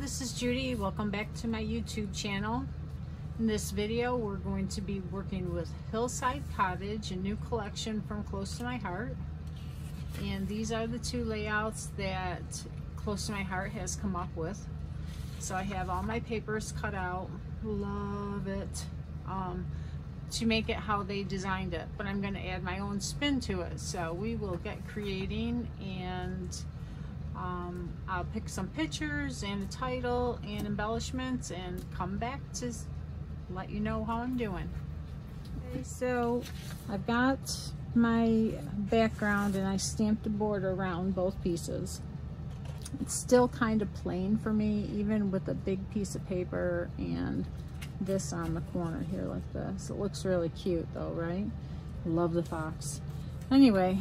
this is Judy. Welcome back to my YouTube channel. In this video, we're going to be working with Hillside Cottage, a new collection from Close to My Heart. And these are the two layouts that Close to My Heart has come up with. So I have all my papers cut out. Love it. Um, to make it how they designed it, but I'm going to add my own spin to it. So we will get creating and um, I'll pick some pictures and a title and embellishments and come back to let you know how I'm doing. Okay, so I've got my background and I stamped a border around both pieces. It's still kind of plain for me, even with a big piece of paper and this on the corner here like this. It looks really cute though, right? Love the fox. Anyway,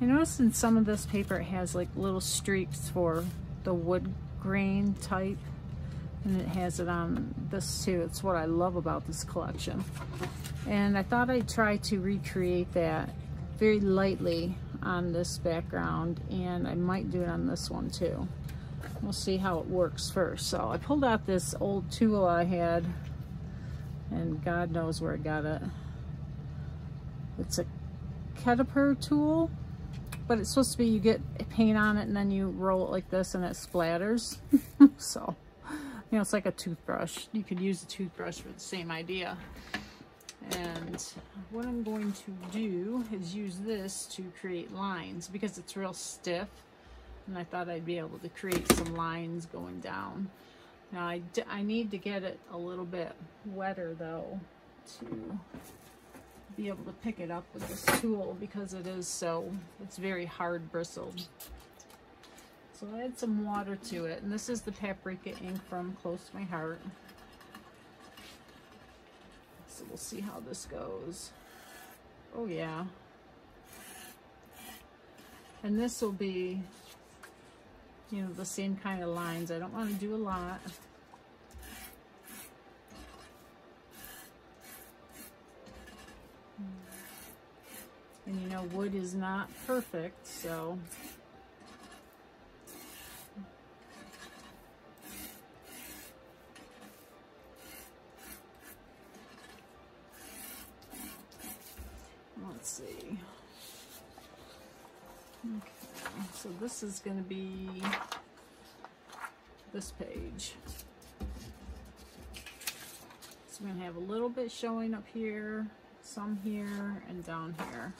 I noticed in some of this paper it has like little streaks for the wood grain type and it has it on this too. It's what I love about this collection. And I thought I'd try to recreate that very lightly on this background and I might do it on this one too. We'll see how it works first. So I pulled out this old tool I had and God knows where I got it. It's a Ketapper tool but it's supposed to be you get paint on it and then you roll it like this and it splatters. so, you know, it's like a toothbrush. You could use a toothbrush for the same idea. And what I'm going to do is use this to create lines because it's real stiff. And I thought I'd be able to create some lines going down. Now I, I need to get it a little bit wetter though to be able to pick it up with this tool because it is so, it's very hard bristled. So I add some water to it, and this is the paprika ink from Close to My Heart. So we'll see how this goes. Oh yeah. And this will be, you know, the same kind of lines. I don't want to do a lot. And you know, wood is not perfect, so let's see. Okay, so this is going to be this page. So I'm to have a little bit showing up here some here and down here.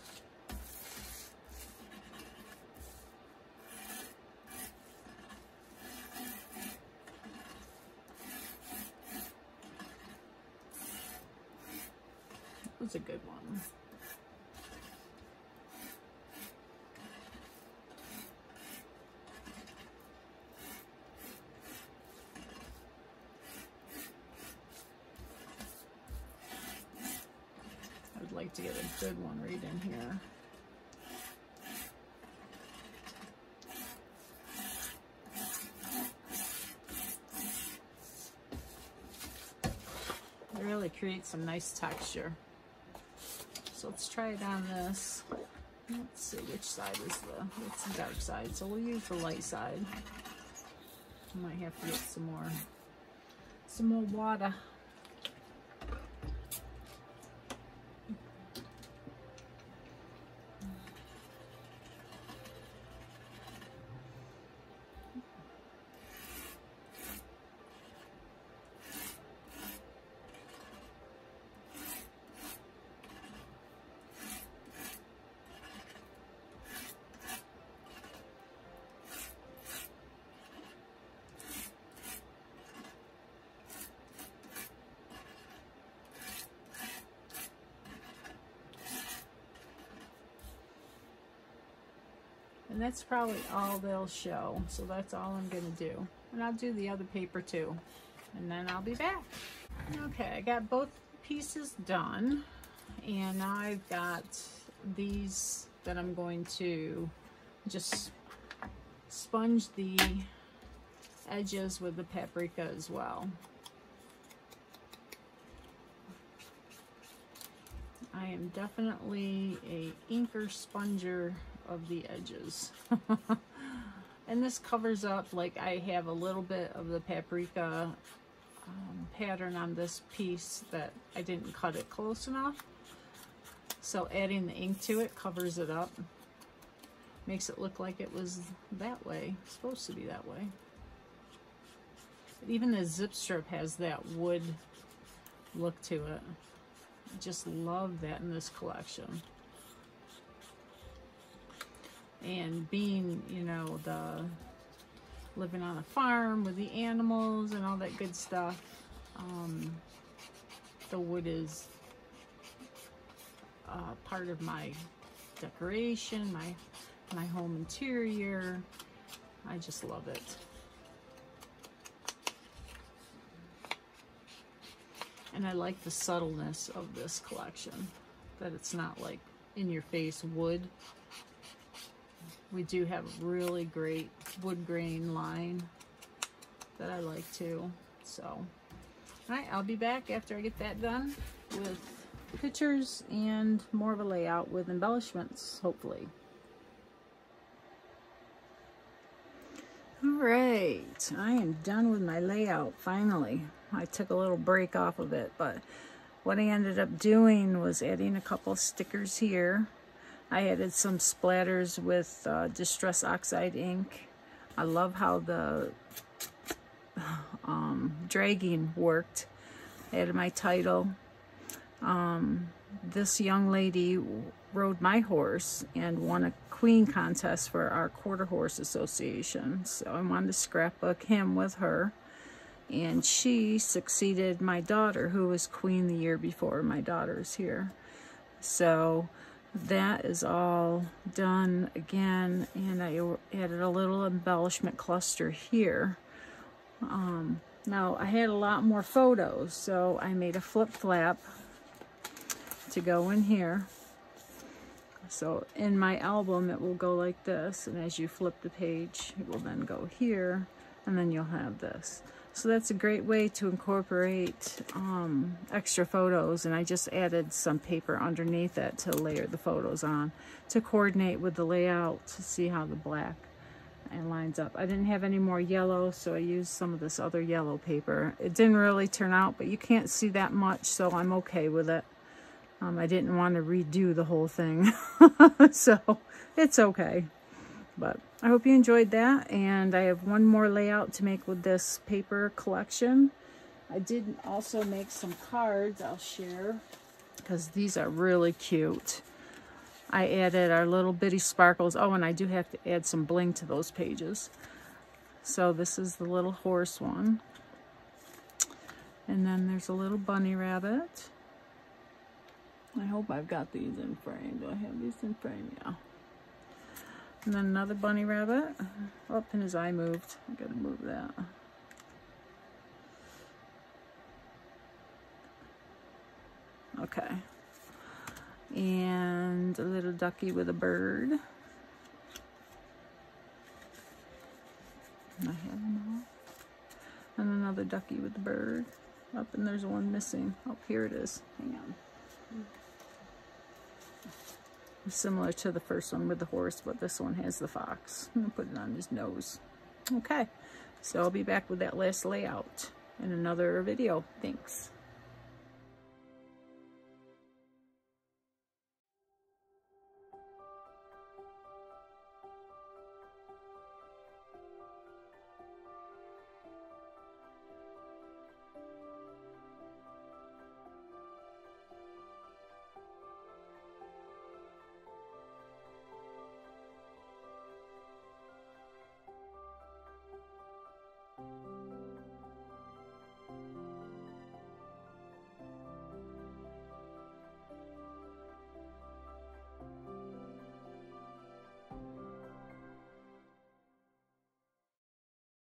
That was a good one. like to get a good one right in here. It really creates some nice texture. So let's try it on this. Let's see which side is the, it's the dark side. So we'll use the light side. I might have to get some more, some more water. And that's probably all they'll show. So that's all I'm to do. And I'll do the other paper too. And then I'll be back. Okay, I got both pieces done. And I've got these that I'm going to just sponge the edges with the paprika as well. I am definitely a inker sponger of the edges. And this covers up, like I have a little bit of the paprika um, pattern on this piece that I didn't cut it close enough. So adding the ink to it covers it up. Makes it look like it was that way, supposed to be that way. Even the zip strip has that wood look to it. Just love that in this collection. And being, you know, the living on a farm with the animals and all that good stuff, um, the wood is uh, part of my decoration, my my home interior. I just love it. And I like the subtleness of this collection, that it's not like in your face wood. We do have a really great wood grain line that I like too. So, all right, I'll be back after I get that done with pictures and more of a layout with embellishments, hopefully. All right, I am done with my layout finally. I took a little break off of it, but what I ended up doing was adding a couple stickers here. I added some splatters with uh, Distress Oxide ink. I love how the um, dragging worked. I added my title. Um, this young lady rode my horse and won a queen contest for our quarter horse association. So I wanted to scrapbook him with her and she succeeded my daughter who was queen the year before my daughter's here. So that is all done again and I added a little embellishment cluster here. Um, now I had a lot more photos so I made a flip flap to go in here. So in my album it will go like this and as you flip the page it will then go here and then you'll have this so that's a great way to incorporate um, extra photos and I just added some paper underneath it to layer the photos on to coordinate with the layout to see how the black lines up. I didn't have any more yellow so I used some of this other yellow paper. It didn't really turn out but you can't see that much so I'm okay with it. Um, I didn't want to redo the whole thing so it's okay. But I hope you enjoyed that. And I have one more layout to make with this paper collection. I did also make some cards I'll share because these are really cute. I added our little bitty sparkles. Oh, and I do have to add some bling to those pages. So this is the little horse one. And then there's a little bunny rabbit. I hope I've got these in frame. Do I have these in frame? Yeah. And then another bunny rabbit. Oh, and his eye moved. I gotta move that. Okay. And a little ducky with a bird. I have them all. And another ducky with a bird. Up and there's one missing. Oh, here it is. Hang on similar to the first one with the horse, but this one has the fox. I'm gonna put it on his nose. Okay, so I'll be back with that last layout in another video. Thanks.